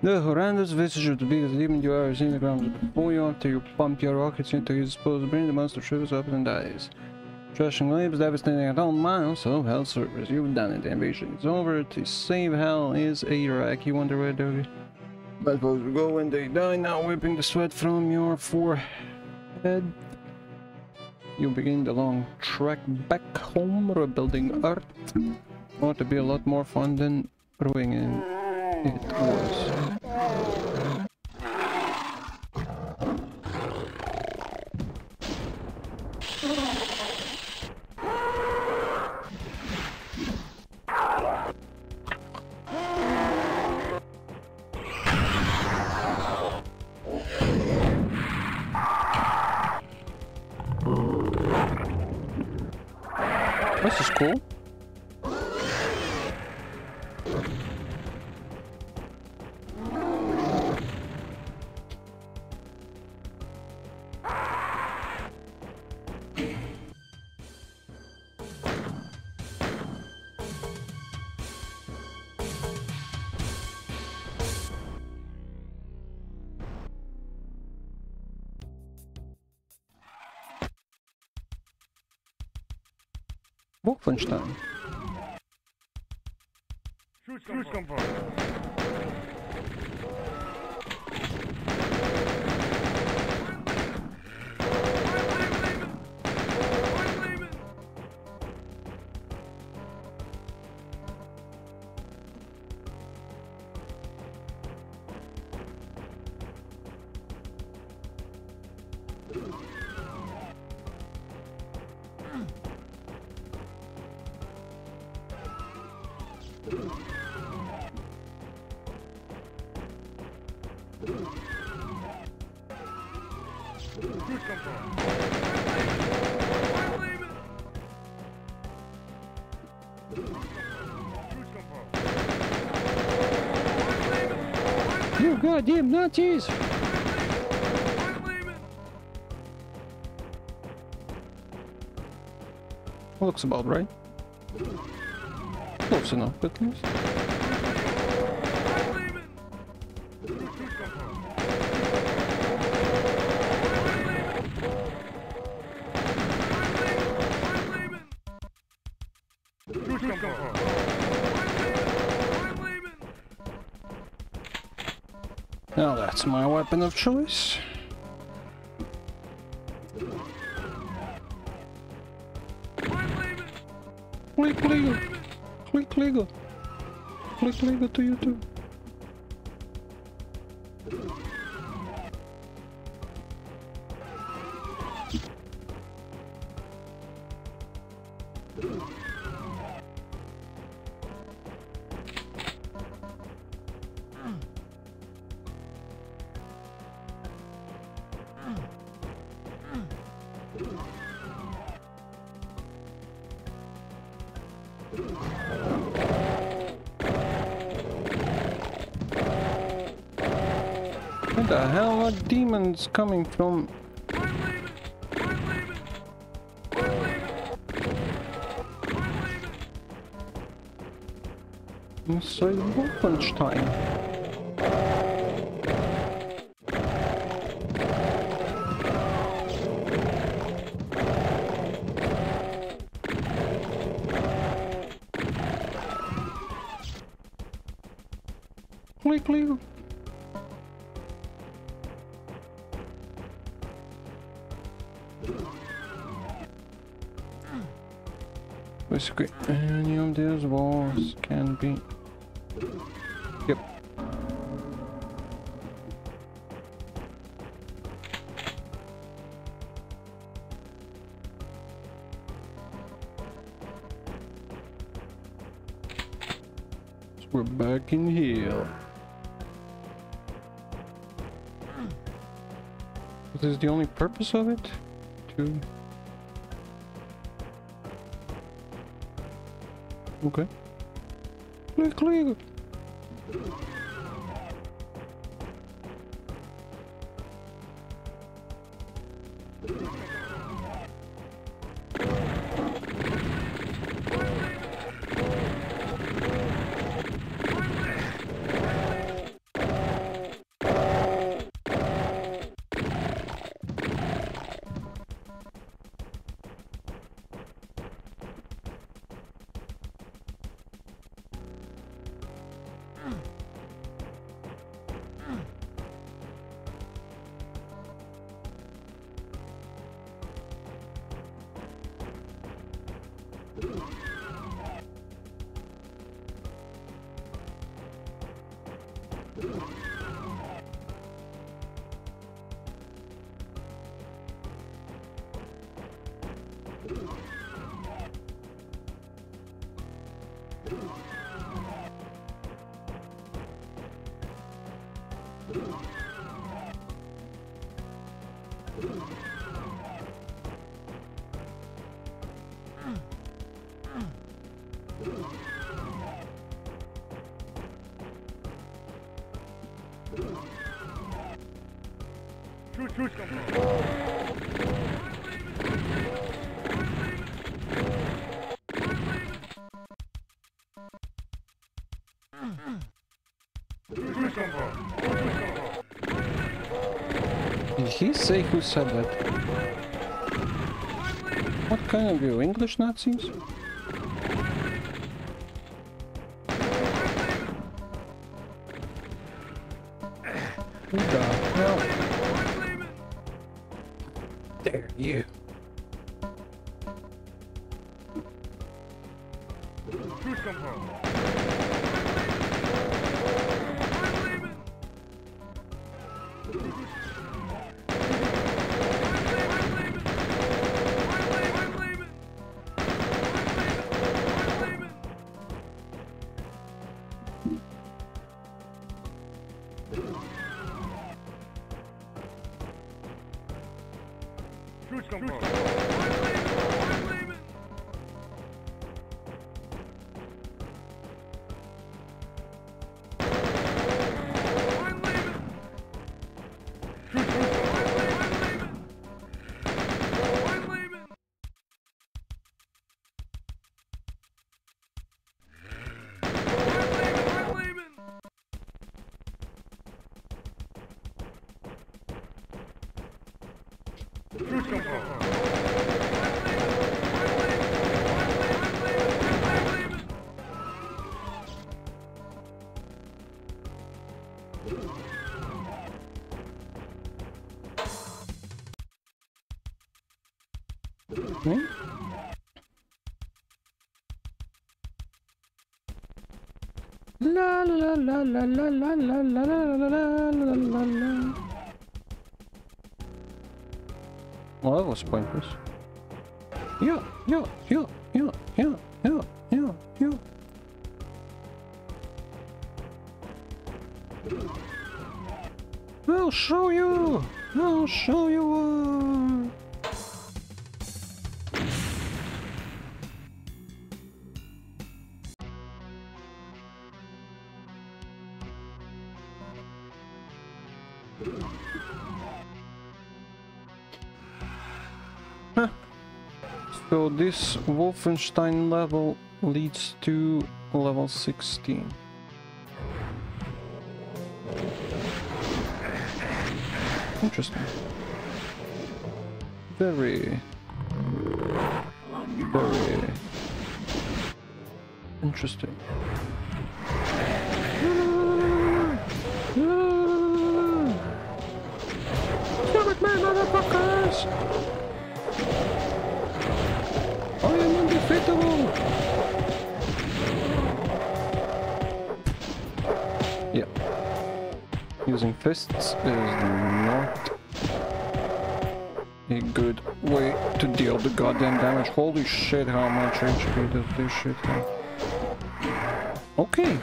The horrendous visage of the biggest demon you ever seen the ground before you after you pump your rockets into his supposed brain, the monster shrivels up and dies. Crushing waves devastating at all miles of hell surface. You've done it. The invasion is over. To save hell is Iraq. You wonder where they're... But folks will go when they die, now whipping the sweat from your forehead. You begin the long trek back home, rebuilding Earth. Ought to be a lot more fun than ruining This is cool. Wolfenstein. You goddamn Nazis! Looks about right. Close enough, at least. Now that's my weapon of choice. Click legal. Click legal. Click legal to YouTube. Where the hell are demons coming from? Inside Wolfenstein. Click, Basically, any of these walls can be. Yep. So we're back in here. This is the only purpose of it? To Okay. Click, click. Чуть-чуть, компания. Did he say who said that? What kind of you, English Nazis? Who the hell? There, you. Control. Cruise come Let's go, La la la la la la la la la la la la la la Well, that was pointless. Yeah, yeah, yeah, yeah, yeah, yeah, yeah, yeah. I'll show you! I'll show you what! So this Wolfenstein level leads to level 16. Interesting. Very... Very... Interesting. Damn it, man, motherfuckers! Using fists is not a good way to deal the goddamn damage. Holy shit, how much HP does this shit have? Okay,